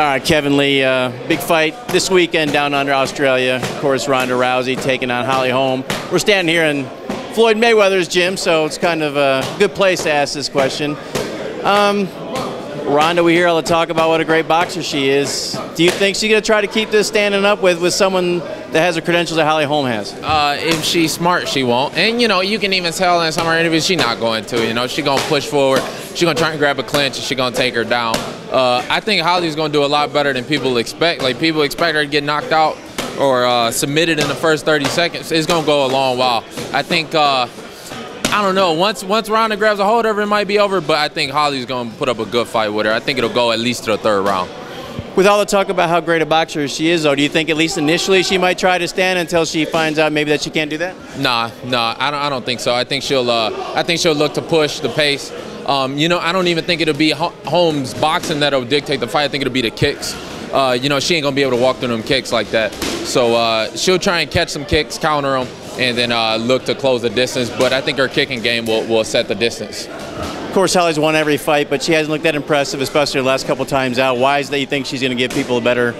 right, Kevin Lee, uh, big fight this weekend down under Australia. Of course, Ronda Rousey taking on Holly Holm. We're standing here in Floyd Mayweather's gym, so it's kind of a good place to ask this question. Um, Ronda, we hear all the talk about what a great boxer she is. Do you think she's going to try to keep this standing up with, with someone that has the credentials that Holly Holm has? Uh, if she's smart, she won't. And, you know, you can even tell in some of her interviews she's not going to. You know, she's going to push forward. She's going to try and grab a clinch and she's going to take her down. Uh, I think Holly's going to do a lot better than people expect. Like, people expect her to get knocked out or uh, submitted in the first 30 seconds. It's going to go a long while. I think uh, I don't know. Once once Ronda grabs a hold of her, it might be over. But I think Holly's going to put up a good fight with her. I think it'll go at least to the third round. With all the talk about how great a boxer she is, though, do you think at least initially she might try to stand until she finds out maybe that she can't do that? Nah, nah, I don't. I don't think so. I think she'll. Uh, I think she'll look to push the pace. Um, you know, I don't even think it'll be Holm's boxing that'll dictate the fight. I think it'll be the kicks. Uh, you know, she ain't gonna be able to walk through them kicks like that. So uh, she'll try and catch some kicks, counter them, and then uh, look to close the distance. But I think her kicking game will, will set the distance. Of course, Holly's won every fight, but she hasn't looked that impressive, especially the last couple times out. Why is that you think she's going to give people a better,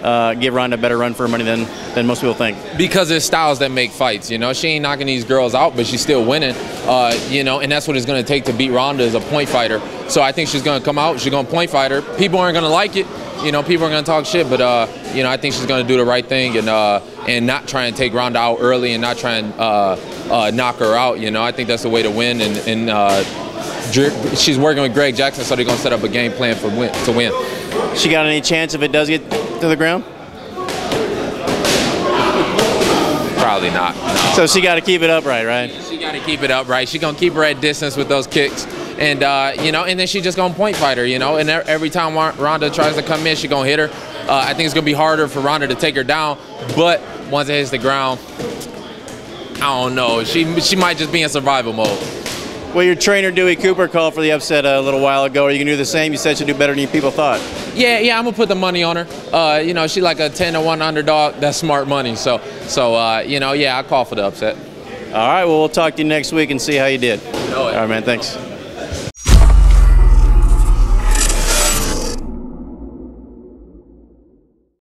uh, give Ronda a better run for her money than, than most people think? Because it's styles that make fights. You know, she ain't knocking these girls out, but she's still winning. Uh, you know, and that's what it's going to take to beat Ronda as a point fighter. So I think she's going to come out. She's going to point fight her. People aren't going to like it you know, people are going to talk shit, but uh, you know, I think she's going to do the right thing and uh, and not try and take Ronda out early and not try and uh, uh knock her out. You know, I think that's the way to win. And, and uh, she's working with Greg Jackson, so they're going to set up a game plan for win to win. She got any chance if it does get to the ground? Probably not. No. So she got to keep it upright, right? She got to keep it upright. She's gonna keep her at distance with those kicks and uh, you know, and then she just gonna point fight her, you know. And every time Ronda tries to come in, she gonna hit her. Uh, I think it's gonna be harder for Ronda to take her down, but once it hits the ground, I don't know. She she might just be in survival mode. Well, your trainer Dewey Cooper called for the upset a little while ago. Are you gonna do the same? You said she'd do better than people thought. Yeah, yeah, I'm gonna put the money on her. Uh, you know, she's like a 10 to one underdog. That's smart money. So, so uh, you know, yeah, I call for the upset. All right. Well, we'll talk to you next week and see how you did. All right, man. Thanks.